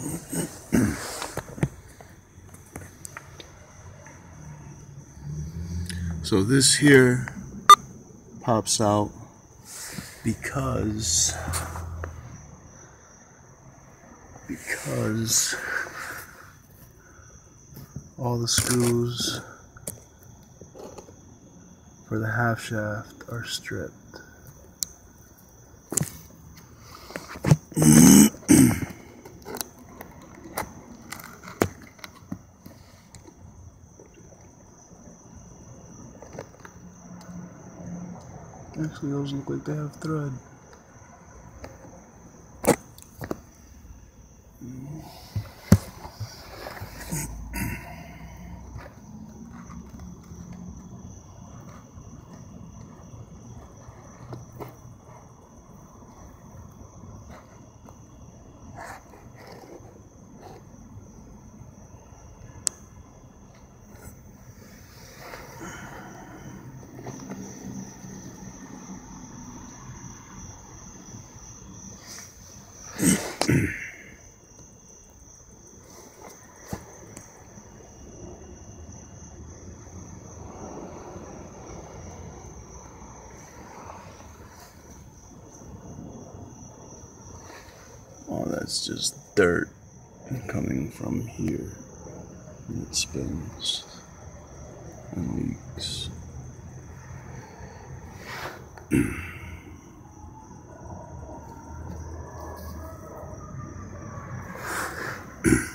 So this here pops out because because all the screws for the half shaft are stripped. Actually, those look like they have thread. Oh, that's just dirt coming from here. And it spins and leaks. Yeah.